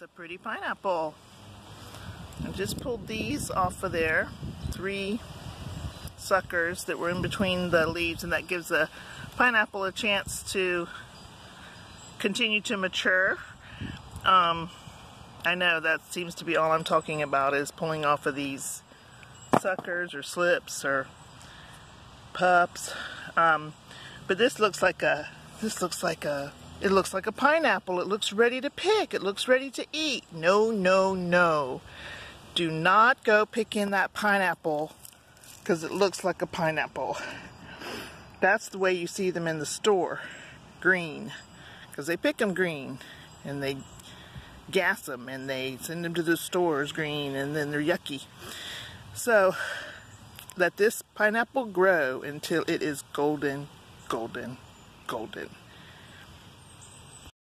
That's a pretty pineapple. I just pulled these off of there. Three suckers that were in between the leaves and that gives the pineapple a chance to continue to mature. Um, I know that seems to be all I'm talking about is pulling off of these suckers or slips or pups. Um, but this looks like a, this looks like a, it looks like a pineapple. It looks ready to pick. It looks ready to eat. No, no, no. Do not go pick in that pineapple because it looks like a pineapple. That's the way you see them in the store. Green. Because they pick them green. And they gas them and they send them to the stores green and then they're yucky. So let this pineapple grow until it is golden, golden, golden.